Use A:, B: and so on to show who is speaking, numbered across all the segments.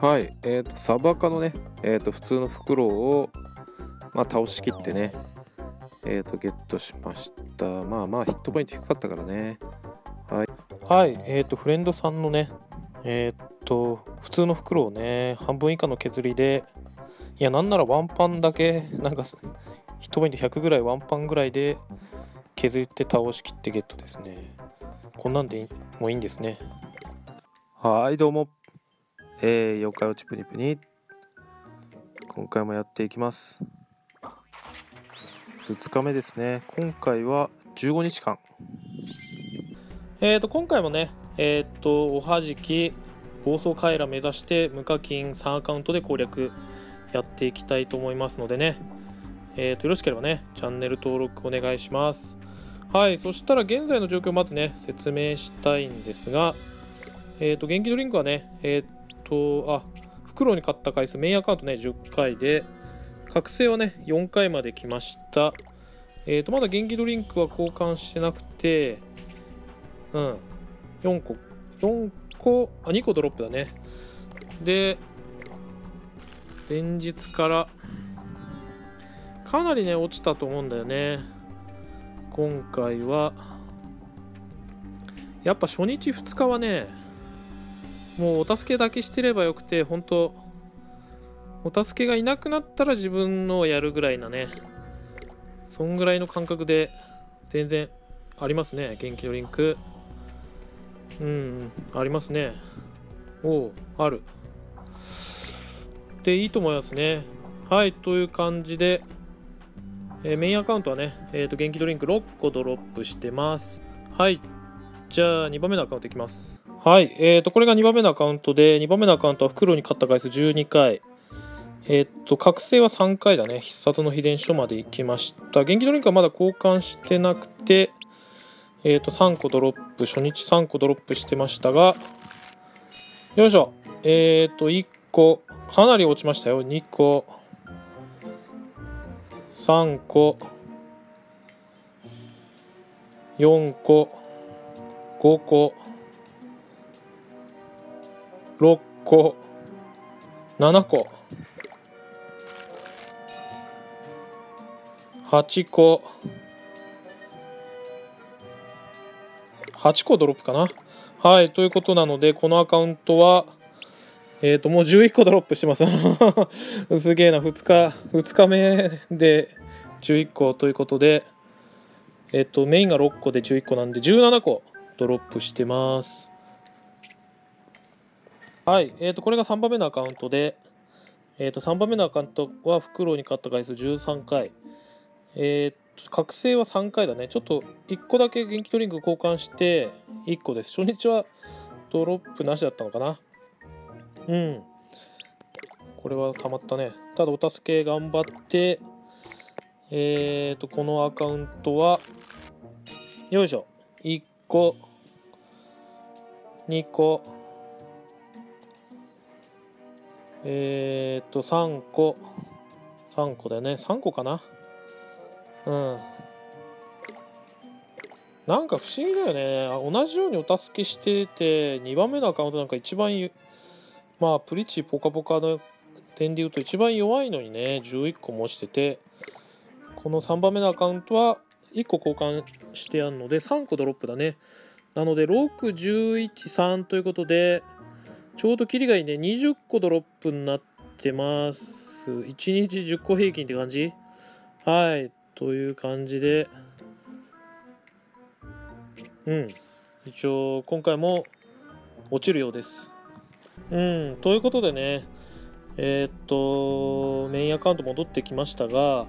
A: はい、えっ、と、サバカのね、えっ、と、普通のフクロウを、まあ、倒しきってね、えっ、と、ゲットしました。まあまあ、ヒットポイント低かったからね。はい。はい、えっ、と、フレンドさんのね、えっ、と、普通のフクロウをね、半分以下の削りで、いや、なんならワンパンだけ、なんか、ヒットポイント100ぐらい、ワンパンぐらいで削って倒しきってゲットですね。こんなんでもういいんですね。はい、どうも。えー、妖怪落ちプニプニ。今回もやっていきます。2日目ですね。今回は15日間。えーと今回もねえーとおはじき暴走回ラ目指して無課金3アカウントで攻略やっていきたいと思いますのでね。えーとよろしければねチャンネル登録お願いします。はいそしたら現在の状況をまずね説明したいんですがえーと元気ドリンクはねえーと、あ、袋に買った回数、メインアカウントね、10回で、覚醒はね、4回まで来ました。えっ、ー、と、まだ元気ドリンクは交換してなくて、うん、4個、4個、あ、2個ドロップだね。で、前日から、かなりね、落ちたと思うんだよね。今回は、やっぱ初日2日はね、もうお助けだけしてればよくて、本当お助けがいなくなったら自分のをやるぐらいなね、そんぐらいの感覚で全然ありますね、元気ドリンク。うん、ありますね。おお、ある。で、いいと思いますね。はい、という感じで、えー、メインアカウントはね、えっ、ー、と、元気ドリンク6個ドロップしてます。はい、じゃあ2番目のアカウントいきます。はい、えーと、これが2番目のアカウントで、2番目のアカウントは袋に買った回数12回。えっ、と、覚醒は3回だね。必殺の秘伝書まで行きました。元気ドリンクはまだ交換してなくて、えっ、ー、と、3個ドロップ、初日3個ドロップしてましたが、よいしょ。えっ、ー、と、1個、かなり落ちましたよ。2個、3個、4個、5個、6個。7個。8個。8個ドロップかな？はいということなのでこのアカウントはえっ、ー、ともう11個ドロップしてます。すげえな。2日2日目で11個ということでえっ、ー、とメインが6個で11個なんで17個ドロップしてます。はい、えー、とこれが3番目のアカウントで、えー、と3番目のアカウントはフクロウに勝った回数13回、えー、覚醒は3回だね。ちょっと1個だけ元気ドリンク交換して1個です。初日はドロップなしだったのかな。うん。これはたまったね。ただお助け頑張ってえっ、ー、とこのアカウントはよいしょ。1個2個。えー、っと、3個。3個だよね。3個かな？うん。なんか不思議だよね。同じようにお助けしてて、2番目のアカウントなんか一番、まあ、プリチポカポカの点で言うと一番弱いのにね、11個もしてて、この3番目のアカウントは1個交換してやるので、3個ドロップだね。なので、6、11、3ということで、ちょうどキリがいいね。20個ドロップになってます。1日10個平均って感じ？はい。という感じで。うん。一応、今回も落ちるようです。うん。ということでね。えー、っと、メインアカウント戻ってきましたが、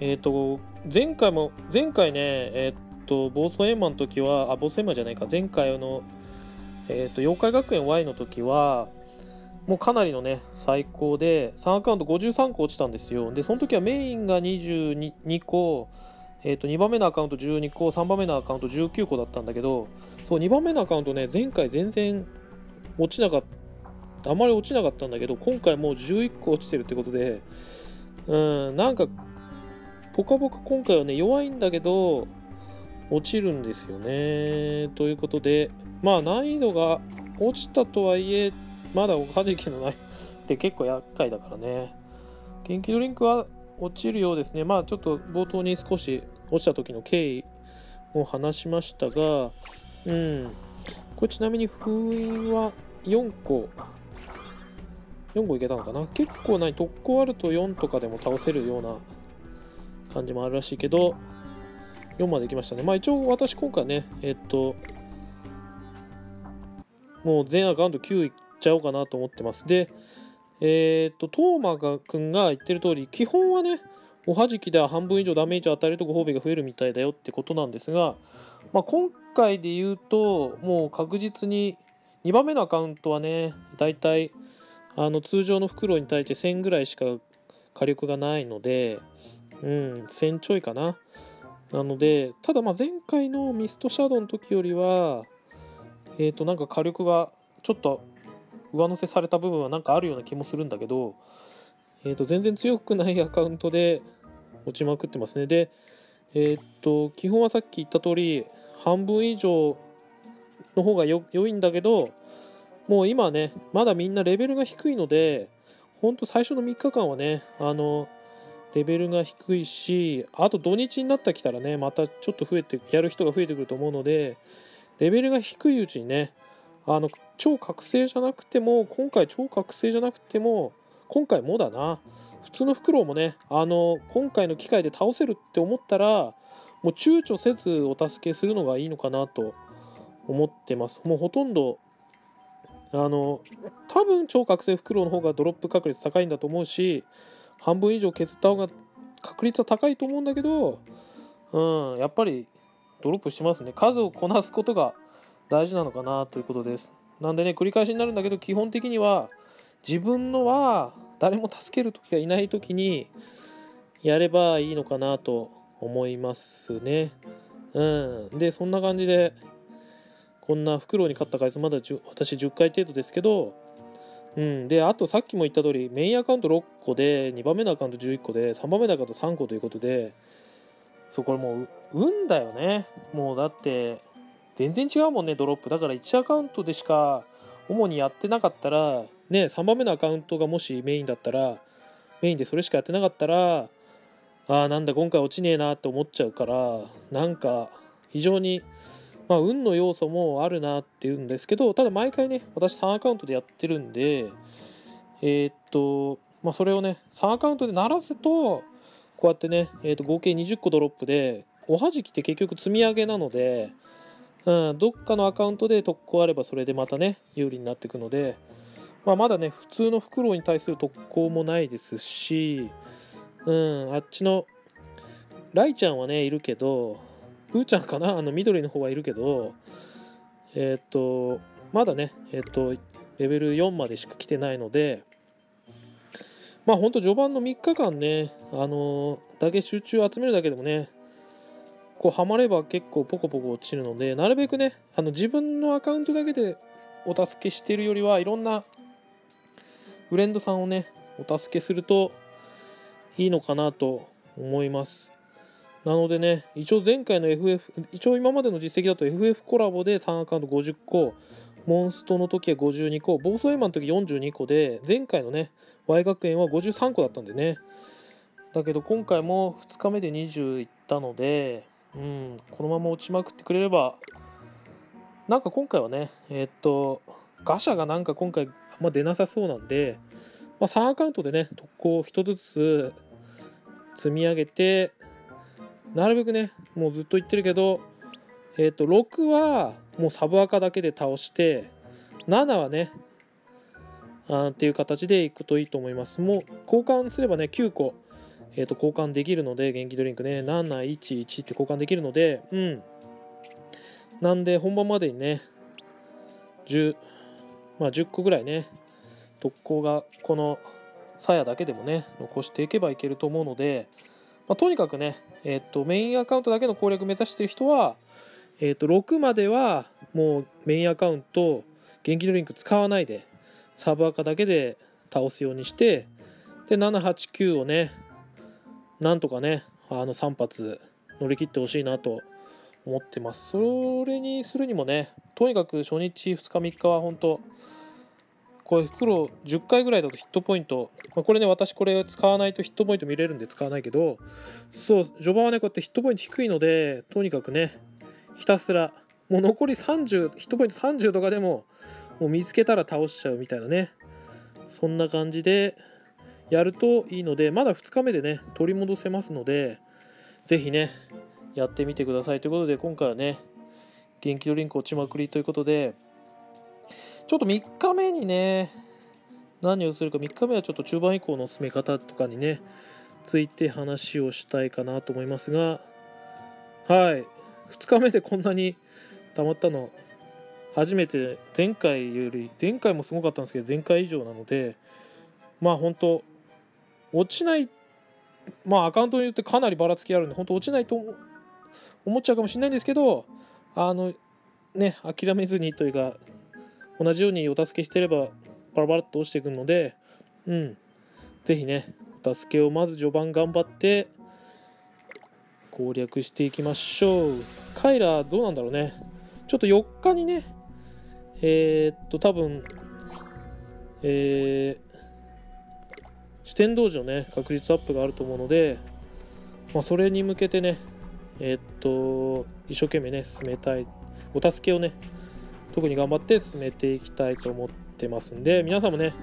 A: えー、っと、前回も、前回ね、えー、っと、暴走エンマの時は、あ、暴走エンマじゃないか、前回のえっ、ー、と、妖怪学園 Y の時は、もうかなりのね、最高で、3アカウント53個落ちたんですよ。で、その時はメインが22個、え、ー、と、2番目のアカウント12個、3番目のアカウント19個だったんだけど、そう、2番目のアカウントね、前回全然落ちなかった、あまり落ちなかったんだけど、今回もう11個落ちてるってことで、うん、なんか、ぽかぽか今回はね、弱いんだけど、落ちるんですよね。ということで、まあ難易度が落ちたとはいえ、まだおはじきのない。って結構厄介だからね。元気ドリンクは落ちるようですね。まあちょっと冒頭に少し落ちた時の経緯を話しましたがうん。これちなみに封印は4個。4個いけたのかな？結構ない。特攻あると4とかでも倒せるような感じもあるらしいけど4までいきましたね。まあ一応私今回ねえっともう全アカウント9いっちゃおうかなと思ってます。でえっとトーマがくんが言ってる通り基本はねおはじきでは半分以上ダメージを与えるとご褒美が増えるみたいだよってことなんですが、まあ、今回で言うともう確実に2番目のアカウントはねだいたいあの通常の袋に対して1000ぐらいしか火力がないのでうん1000ちょいかな。なのでただまあ前回のミストシャドウの時よりはえっ、ー、となんか火力がちょっと上乗せされた部分はなんかあるような気もするんだけど、えー、と全然強くないアカウントで 落ちまくってますね。でえっ、ー、と基本はさっき言った通り半分以上の方が良いんだけどもう今ねまだみんなレベルが低いのでほんと最初の3日間はねあのレベルが低いしあと土日になってきたらねまたちょっと増えてやる人が増えてくると思うのでレベルが低いうちにねあの超覚醒じゃなくても今回超覚醒じゃなくても今回もだな。普通のフクロウもねあの今回の機会で倒せるって思ったらもう躊躇せずお助けするのがいいのかなと思ってます。もうほとんどあの多分超覚醒フクロウの方がドロップ確率高いんだと思うし半分以上削った方が確率は高いと思うんだけど、うん、やっぱりドロップしますね。数をこなすことが大事なのかなということです。なんでね繰り返しになるんだけど基本的には自分のは誰も助ける時がいない時にやればいいのかなと思いますね。うん。でそんな感じでこんなフクロウに勝った回数まだ私10回程度ですけど、うん、であとさっきも言った通りメインアカウント6個で2番目のアカウント11個で3番目のアカウント3個ということでそうこれもう運だよね。もうだって全然違うもんねドロップ。だから1アカウントでしか主にやってなかったらね3番目のアカウントがもしメインだったらメインでそれしかやってなかったらああなんだ今回落ちねえなって思っちゃうからなんか非常にまあ、運の要素もあるなっていうんですけど、ただ毎回ね、私3アカウントでやってるんで、えー、っと、まあ、それをね、3アカウントで鳴らすと、こうやってね、えー、と合計20個ドロップで、おはじきって結局積み上げなので、うん、どっかのアカウントで特攻あればそれでまたね、有利になっていくので、まあ、まだね、普通のフクロウに対する特攻もないですし、うん、あっちのライちゃんはね、いるけど、ふーちゃんかなあの緑の方はいるけど、えっ、と、まだね、えっ、と、レベル4までしか来てないので、まあほんと序盤の3日間ね、あのだけ集中集めるだけでもね、こうハマれば結構ポコポコ落ちるので、なるべくね、あの自分のアカウントだけでお助けしてるよりはいろんなフレンドさんをね、お助けするといいのかなと思います。なのでね、一応前回の FF、一応今までの実績だと FF コラボで3アカウント50個、モンストの時は52個、暴走エマの時42個で、前回のね、Y 学園は53個だったんでね。だけど今回も2日目で20いったので、うん、このまま落ちまくってくれれば、なんか今回はね、えー、っと、ガシャがなんか今回あんま出なさそうなんで、まあ、3アカウントでね、特攻を1つずつ積み上げて、なるべくねもうずっと言ってるけどえっ、ー、と6はもうサブアカだけで倒して7はねあっていう形でいくといいと思います。もう交換すればね9個えー、と交換できるので元気ドリンクね。711って交換できるのでうん。なんで本番までにね10まあ10個ぐらいね特攻がこの鞘だけでもね残していけばいけると思うのでまあ、とにかくね、えっ、と、メインアカウントだけの攻略目指してる人は、えっ、と、6まではもうメインアカウント、元気ドリンク使わないで、サブアカだけで倒すようにして、で、7、8、9をね、なんとかね、あの3発乗り切ってほしいなと思ってます。それにするにもね、とにかく初日、2日、3日は本当、これ袋10回ぐらいだとヒットポイント、まあ、これね私これ使わないとヒットポイント見れるんで使わないけどそう序盤はねこうやってヒットポイント低いのでとにかくねひたすらもう残り30ヒットポイント30とかでももう見つけたら倒しちゃうみたいなね。そんな感じでやるといいのでまだ2日目でね取り戻せますので是非ねやってみてください。ということで今回はね元気ドリンク落ちまくりということでちょっと3日目にね何をするか3日目はちょっと中盤以降の進め方とかにねついて話をしたいかなと思いますがはい。2日目でこんなに溜まったの初めて前回より前回もすごかったんですけど前回以上なのでまあ本当落ちないまあアカウントによってかなりばらつきあるんで本当落ちないと思っちゃうかもしれないんですけどあのね諦めずにというか同じようにお助けしてればバラバラっと落ちてくるのでうん是非ねお助けをまず序盤頑張って攻略していきましょう。カイラどうなんだろうね。ちょっと4日にねえー、っと多分えー、四天童寺のね確率アップがあると思うので、まあ、それに向けてねえー、っと一生懸命ね進めたい。お助けをね特に頑張って進めていきたいと思ってますんで皆さんもね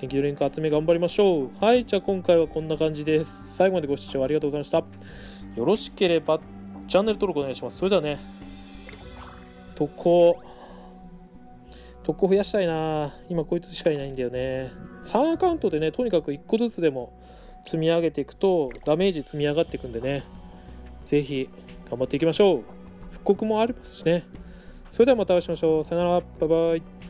A: 元気ドリンク集め頑張りましょう。はいじゃあ今回はこんな感じです。最後までご視聴ありがとうございました。よろしければチャンネル登録お願いしますそれではね特攻特攻増やしたいな今こいつしかいないんだよね3アカウントでねとにかく1個ずつでも積み上げていくとダメージ積み上がっていくんでね是非頑張っていきましょう復刻もありますしねそれではまたお会いしましょう。さよなら。バイバイ。